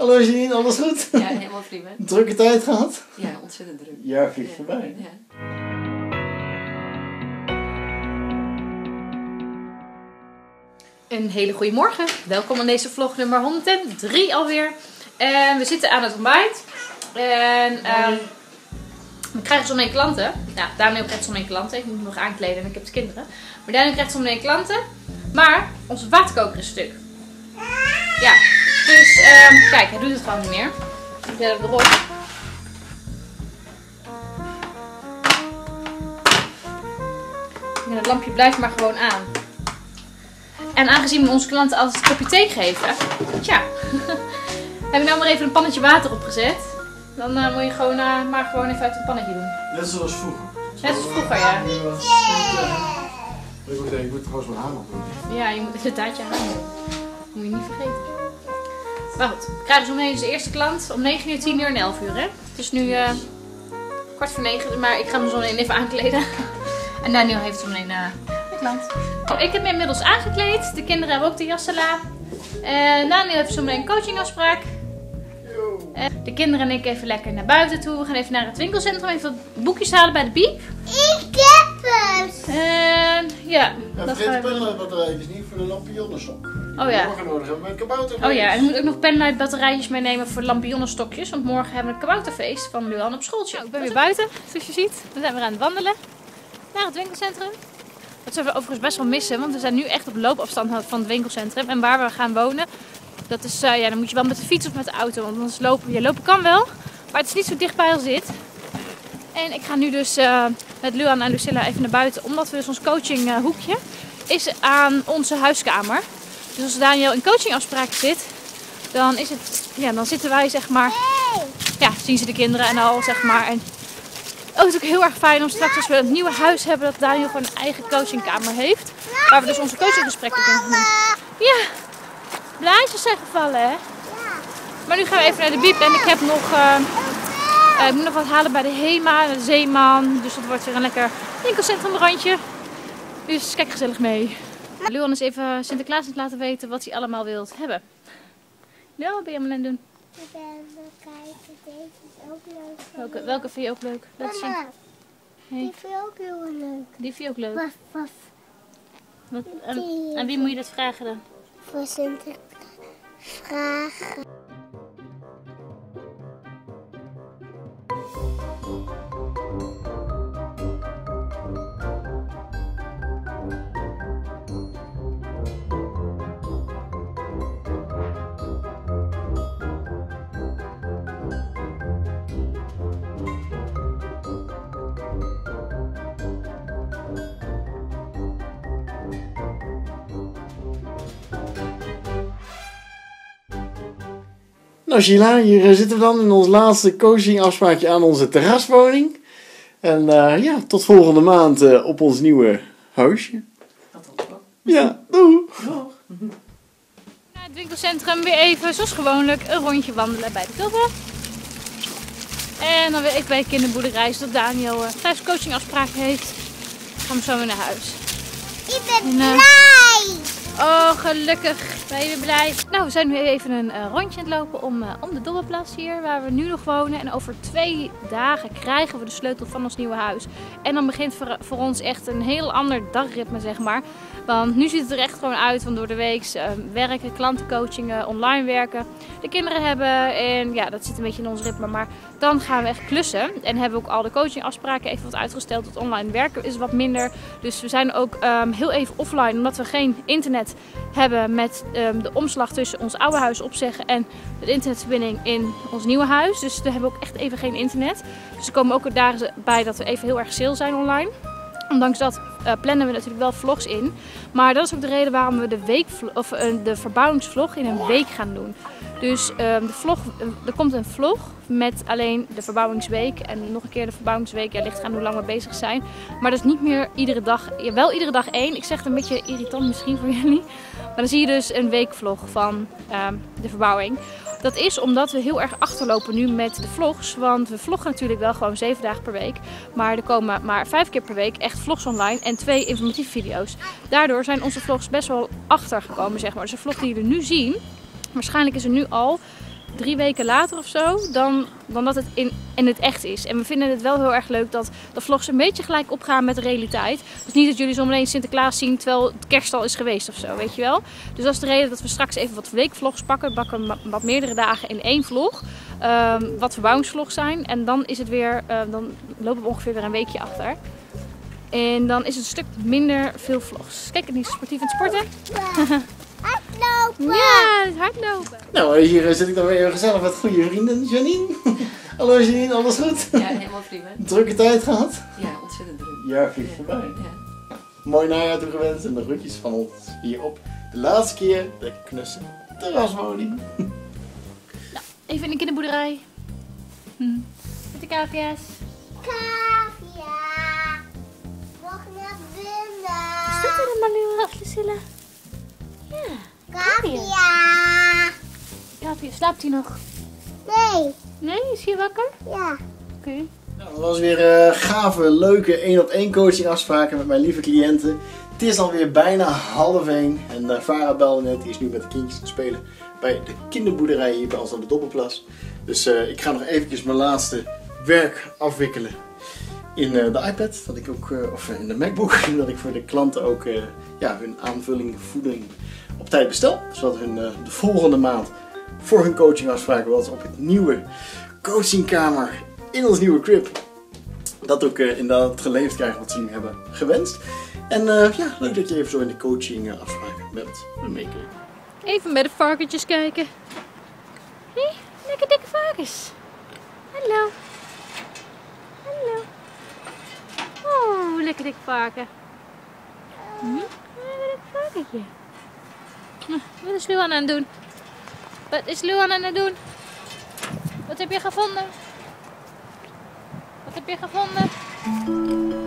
Hallo Janine, alles goed? Ja, helemaal prima. Drukke tijd gehad? Ja, ontzettend druk. Ja, vliegt voorbij. Ja. Een hele goede morgen. Welkom aan deze vlog nummer 103 alweer. En we zitten aan het ontbijt. En ehm, we krijgen zo meteen klanten. Ja, Daniel krijgt zo meteen klanten. Ik moet me nog aankleden en ik heb de kinderen. Maar Daniel krijgt zo meteen klanten. Maar onze waterkoker is stuk. Ja, ehm, kijk, hij doet het gewoon niet meer. Ik zet hem erop. En het lampje blijft maar gewoon aan. En aangezien we onze klanten altijd een kopje thee geven, tja, heb ik nou maar even een pannetje water opgezet. Dan eh, moet je gewoon, eh, maar gewoon even uit het pannetje doen. Net zoals vroeger. Net als vroeger, ja. Ik moet, ik moet trouwens mijn hamer doen. Ja, je moet inderdaad je handen. Moet je niet vergeten. Maar goed, we krijgen zo meteen de eerste klant om 9 uur, 10 uur en 11 uur. Hè? Het is nu eh, kwart voor 9, maar ik ga me zo meteen even aankleden. En Daniel heeft zo meteen eh, een klant. Oh, ik heb me inmiddels aangekleed. De kinderen hebben ook de jassen aan. En Daniel heeft zo meteen een coachingafspraak. En de kinderen en ik even lekker naar buiten toe. We gaan even naar het winkelcentrum, even wat boekjes halen bij de Biep. Ik heb het! En ja, Ja, dat vergeet de pennenbatterijtjes niet voor de lampionnensok. Oh ja. Morgen nodig hebben we een kabouter. Oh ja, en ik moet ook nog penlight batterijtjes meenemen voor lampionnenstokjes. Want morgen hebben we een kabouterfeest van Luan op schooltje. ik ben weer buiten, zoals je ziet. We zijn weer aan het wandelen naar het winkelcentrum. Dat zullen we overigens best wel missen, want we zijn nu echt op loopafstand van het winkelcentrum. En waar we gaan wonen, dat is, eh, ja, dan moet je wel met de fiets of met de auto. Want anders lopen, je lopen kan wel, maar het is niet zo dichtbij als dit. En ik ga nu dus eh, met Luan en Lucilla even naar buiten, omdat we dus ons coachinghoekje is aan onze huiskamer. Dus als Daniel in coachingafspraken zit, dan, is het, ja, dan zitten wij zeg maar, ja, zien ze de kinderen en al zeg maar. En ook is het ook heel erg fijn om straks als we een nieuwe huis hebben, dat Daniel gewoon een eigen coachingkamer heeft. Waar we dus onze coachinggesprekken kunnen doen. Ja, blaadjes zijn gevallen hè. Maar nu gaan we even naar de biep en ik heb nog, eh, eh, ik moet nog wat halen bij de Hema, de Zeeman. Dus dat wordt weer een lekker winkelcentrumrandje. Dus kijk gezellig mee. Luan is even Sinterklaas aan het laten weten wat hij allemaal wil hebben. Ja, wat ben je allemaal aan het doen? Ik ben kijken, deze is ook leuk. Welke, welke vind je ook leuk? Laat zien. Hey. die vind ik ook heel leuk. Die vind je ook leuk. Waf, waf. Wat, aan, aan wie moet je dat vragen dan? Voor Sinterklaas. Vragen. Nou Sheila, hier eh, zitten we dan in ons laatste coachingafspraakje aan onze terraswoning. En eh, ja, tot volgende maand eh, op ons nieuwe huisje. Dat ook wel. Ja, doei! Naar het winkelcentrum weer even, zoals gewoonlijk, een rondje wandelen bij de Kulbe. En dan weer even bij de kinderboerderij, zodat Daniel eh, thuis coachingafspraken heeft. Gaan we zo weer naar huis. Ik ben En, blij! Oh, gelukkig. Ben je weer blij? Nou, we zijn nu even een eh, rondje aan het lopen om, eh, om de Dobbelplas hier, waar we nu nog wonen. En over twee dagen krijgen we de sleutel van ons nieuwe huis. En dan begint voor, voor ons echt een heel ander dagritme, zeg maar. Want nu ziet het er echt gewoon uit van door de week eh, werken, klantencoachingen, online werken. De kinderen hebben en ja, dat zit een beetje in ons ritme. Maar dan gaan we echt klussen. En hebben we ook al de coachingafspraken even wat uitgesteld. Het online werken is wat minder. Dus we zijn ook ehm, heel even offline, omdat we geen internet hebben met ehm, de omslag tussen ons oude huis opzeggen en de internetverbinding in ons nieuwe huis. Dus we hebben ook echt even geen internet. Dus er komen ook dagen bij dat we even heel erg stil zijn online. Ondanks dat eh, plannen we natuurlijk wel vlogs in. Maar dat is ook de reden waarom we de, week, of, eh, de verbouwingsvlog in een week gaan doen. Dus ehm, de vlog, eh, er komt een vlog met alleen de verbouwingsweek en nog een keer de verbouwingsweek. Ja, ligt aan hoe lang we bezig zijn. Maar dat is niet meer iedere dag, wel iedere dag één. Ik zeg het een beetje irritant misschien voor jullie. Dan zie je dus een weekvlog van ehm, de verbouwing. Dat is omdat we heel erg achterlopen nu met de vlogs. Want we vloggen natuurlijk wel gewoon zeven dagen per week. Maar er komen maar vijf keer per week echt vlogs online en twee informatieve video's. Daardoor zijn onze vlogs best wel achtergekomen, zeg maar. Dus de vlog die jullie nu zien, waarschijnlijk is er nu al drie weken later of zo dan, dan dat het in, in het echt is. En we vinden het wel heel erg leuk dat de vlogs een beetje gelijk opgaan met de realiteit. Dus niet dat jullie zometeen Sinterklaas zien terwijl het kerst al is geweest of zo, weet je wel. Dus dat is de reden dat we straks even wat weekvlogs pakken. Ma- wat meerdere dagen in één vlog. Ehm, wat verbouwingsvlogs zijn. En dan is het weer, eh, dan lopen we ongeveer weer een weekje achter. En dan is het een stuk minder veel vlogs. Kijk, en die is sportief het sporten. Ja, het hardlopen. Nou, hier eh, zit ik dan weer gezellig met goede vrienden. Janine. Hallo Janine, alles goed? Ja, helemaal prima. Drukke tijd gehad? Ja, ontzettend druk. Ja, vliegt voorbij. Ja. Mooi najaar toegewenst en de groetjes van ons hier op de laatste keer de knusse terraswoning. Even in de kinderboerderij. Hm. Met de KVS. Kavia. Nog naar Is dat binnen. er maar nu af, Lucilla? Ja. Kavia. KVS, slaapt hij nog? Nee. Nee, is hij wakker? Ja. Oké. Nou, dat was weer eh gave, leuke 1 op 1 coaching afspraken met mijn lieve cliënten. Het is alweer bijna half 1 en uh, Farah belde net, die is nu met de kindjes aan het spelen bij de kinderboerderij hier bij ons aan de Doppelplas. Dus eh, ik ga nog eventjes mijn laatste werk afwikkelen in eh, de iPad, dat ik ook, eh, of in de MacBook, dat ik voor de klanten ook eh, ja, hun aanvulling voeding op tijd bestel. Zodat hun eh, de volgende maand voor hun coachingafspraken wat op het nieuwe coachingkamer in ons nieuwe crib dat ook eh, inderdaad geleverd krijgen wat ze nu hebben gewenst. En eh, ja, leuk dat je even zo in de coaching eh, afspraken met me meekijkt. Even met de varkentjes kijken. Hé, lekker dikke varkens. Hallo. Hallo. Oh, lekker dik varken. Hm? Lekker dik varkentje. Wat is Luan aan het doen? Wat is Luan aan het doen? Wat heb je gevonden? Wat heb je gevonden?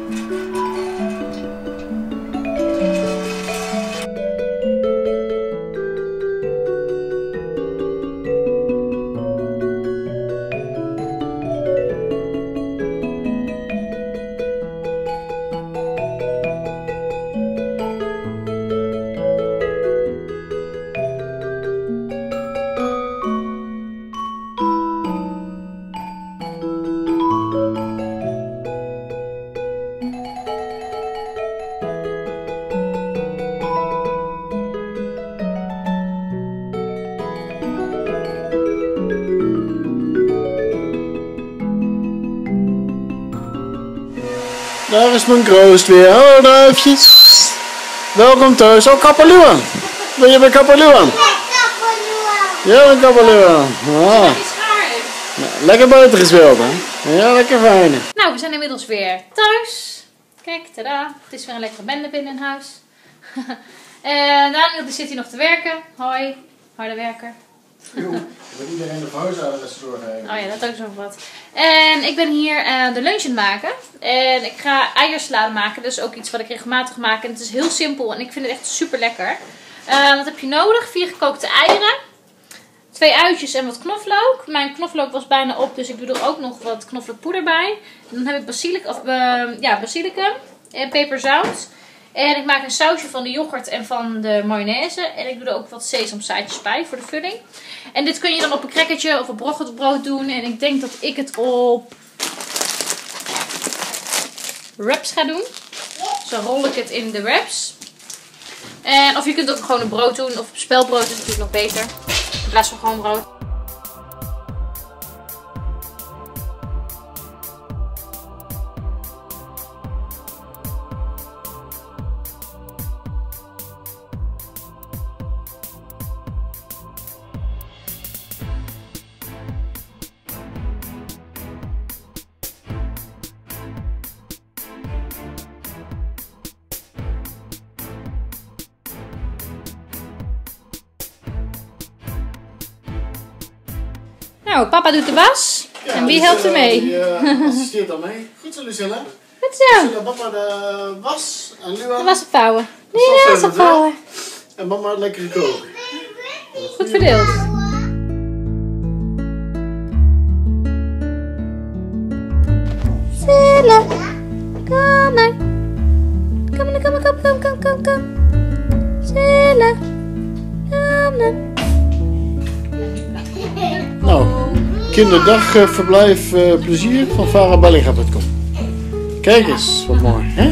Daar is mijn kroost weer. Hallo duifjes. Welkom thuis. Oh, Kapperluan. Ben je bij Kapperluan? Ja, bij Kapperluan. Ah, lekker buiten gespeeld, hè? Ja, lekker fijn. Nou, we zijn inmiddels weer thuis. Kijk, tada. Het is weer een lekkere bende binnen in huis. en Daniel die zit hier nog te werken. Hoi, harde werker. Ben iedereen de huishoudens zorgen. Oh ja, dat ook zo wat. En ik ben hier eh, de lunch aan het maken. En ik ga eiersalade maken. Dat is ook iets wat ik regelmatig maak. En het is heel simpel en ik vind het echt super lekker. Eh, wat heb je nodig? Vier gekookte eieren. Twee uitjes en wat knoflook. Mijn knoflook was bijna op, dus ik doe er ook nog wat knoflookpoeder bij. En dan heb ik basilicum, eh, ja, basilicum en peperzout. En ik maak een sausje van de yoghurt en van de mayonaise. En ik doe er ook wat sesamzaadjes bij voor de vulling. En dit kun je dan op een crackertje of op brood doen. En ik denk dat ik het op wraps ga doen. Zo rol ik het in de wraps. En of je kunt ook gewoon een brood doen. Of spelbrood is natuurlijk nog beter. In plaats van gewoon brood. Nou, papa doet de was. en wie helpt er mee? Die eh, assisteert dan mee. Goed zo, Lucilla. Goed zo. Lucilla, papa de was en Luan. De was opvouwen. Nee, de was opvouwen. En mama had lekker gekookt. Goed verdeeld. Stella, kom maar. Kom maar, kom maar, kom, kom, kom, kom, kom. Stella, kom maar. Kinderdagverblijf eh, plezier van varaballinga.com. Kijk eens, wat mooi, hè?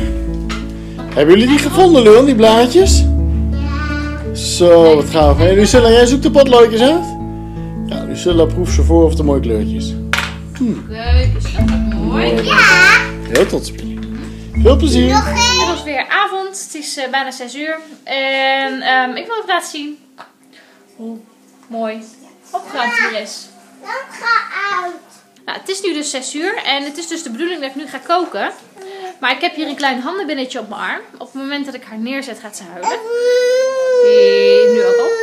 Hebben jullie die gevonden, Leon, die blaadjes? Zo, wat gaaf. Hey, Lucilla, jij zoekt de potloodjes uit? Ja, Lucilla proeft ze voor of de mooie kleurtjes. Kijk, is dat mooi. Heel tot ziens. Veel plezier. Het was weer avond. Het is eh, bijna 6 uur. En ehm, ik wil even laten zien hoe mooi opgeruimd hier is. Dan ga uit. Nou, het is nu dus 6 uur en het is dus de bedoeling dat ik nu ga koken. Maar ik heb hier een klein handenbindetje op mijn arm. Op het moment dat ik haar neerzet gaat ze huilen. Eh, Nu ook al.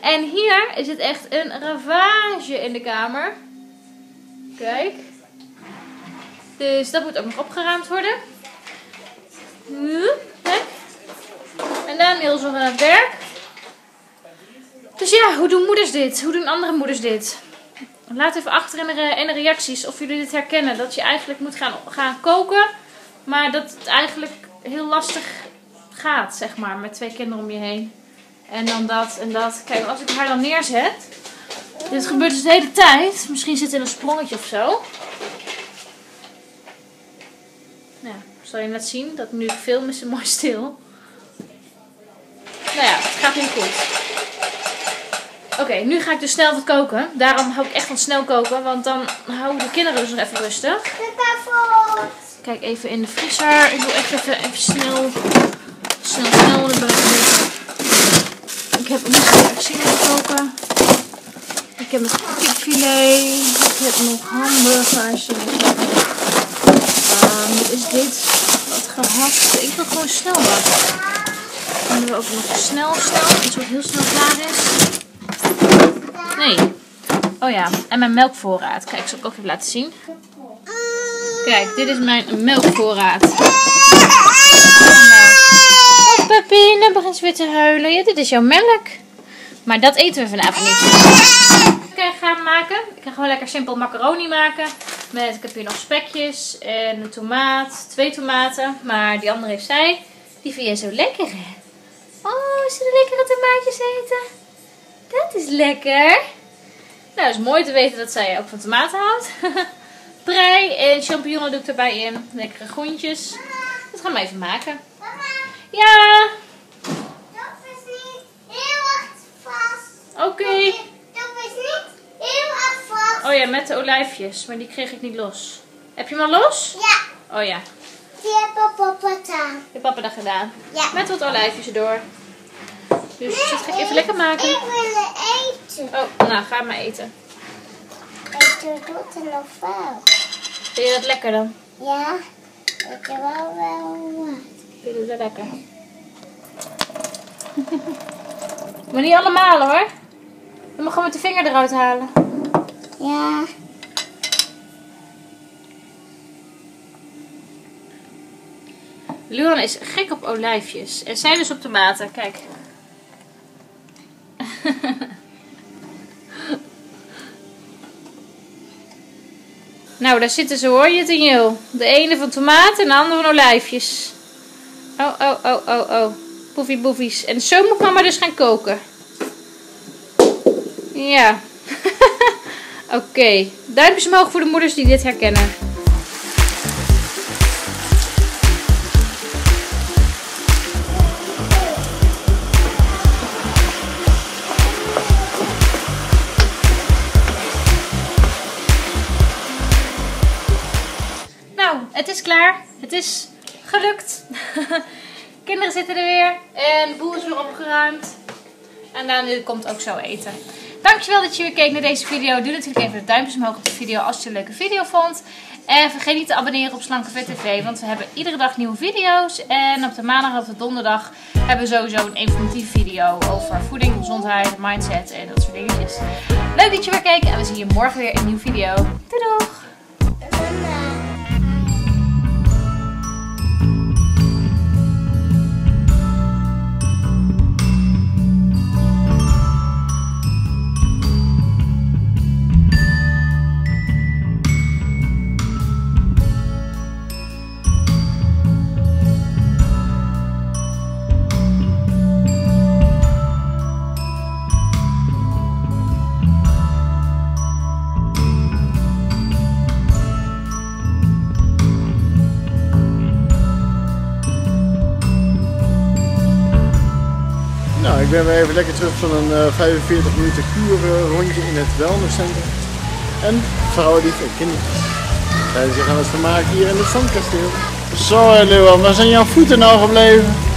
En hier is het echt een ravage in de kamer. Kijk. Dus dat moet ook nog opgeruimd worden. Kijk. En Daniel is nog aan het werk. Dus ja, hoe doen moeders dit? Hoe doen andere moeders dit? Laat even achter in de, reacties of jullie dit herkennen. Dat je eigenlijk moet gaan, gaan koken. Maar dat het eigenlijk heel lastig gaat, zeg maar. Met twee kinderen om je heen. En dan dat en dat. Kijk, als ik haar dan neerzet. Dit gebeurt dus de hele tijd. Misschien zit het in een sprongetje of zo. Nou, zal je net zien dat nu film is mooi stil. Nou ja, het gaat nu goed. Oké, nu ga ik dus snel wat koken. Daarom hou ik echt van snel koken, want dan houden de kinderen dus nog even rustig. Kijk even in de vriezer. Ik wil echt even, even snel, snel, snel doen. Ik heb nog te koken. Ik heb nog kipfilet. Ik heb nog hamburgers. Ehm, wat is dit? Wat gehakt. Ik wil gewoon snel bakken. Dan doen we ook nog snel, snel. Iets wat heel snel klaar is. Nee. Oh ja, en mijn melkvoorraad. Kijk, zal ik ook even laten zien. Kijk, dit is mijn melkvoorraad. Oh, Peppy, nu begint ze weer te huilen. Ja, dit is jouw melk. Maar dat eten we vanavond niet. Ik ga maken. Ik ga gewoon lekker simpel macaroni maken. Met, ik heb hier nog spekjes en een tomaat. Twee tomaten. Maar die andere heeft zij. Die vind jij zo lekker, hè? Oh, zullen lekkere tomaatjes eten? Dat is lekker. Nou, het is mooi te weten dat zij ook van tomaten houdt. Prei en champignonnen doe ik erbij in. Lekkere groentjes. Dat gaan we even maken. Ja, Dat is niet heel erg vast. oké. Dat is niet heel erg vast. Oh ja, met de olijfjes. Maar die kreeg ik niet los. Heb je hem al los? Ja, Oh ja, die hebben papa gedaan. heeft papa dat gedaan. Ja. Met wat olijfjes erdoor. Dus dat ga ik even lekker maken. Ik wil eten. Oh, nou, ga maar eten. Ik doe er nog wel. Vind je dat lekker dan? Ja, ik heb wel wel. Vind je dat lekker? maar niet allemaal hoor. Je mag gewoon met de vinger eruit halen. Ja. Luan is gek op olijfjes. En zij dus op tomaten. Kijk. Nou, daar zitten ze hoor, Jut en. De ene van tomaten en de andere van olijfjes. Oh, oh, oh, oh, oh. Poefie boefies. En zo moet mama dus gaan koken. Ja. Oké. Duimpjes omhoog voor de moeders die dit herkennen. Het is gelukt. Kinderen zitten er weer. En de boel is weer opgeruimd. En dan komt ook zo eten. Dankjewel dat je weer keek naar deze video. Doe natuurlijk even de duimpjes omhoog op de video als je een leuke video vond. En vergeet niet te abonneren op Slanke Vet TV. Want we hebben iedere dag nieuwe video's. En op de maandag en op de donderdag hebben we sowieso een informatieve video over voeding, gezondheid, mindset en dat soort dingetjes. Leuk dat je weer keek. En we zien je morgen weer in een nieuwe video. Doei doeg! Ik ben weer even lekker terug van een eh, 45 minuten kuur eh, rondje in het wellnesscentrum. En vrouwenlief en kinderen. Zij zich aan het vermaken hier in het zandkasteel. Zo, Leeuwen, waar zijn jouw voeten nou gebleven?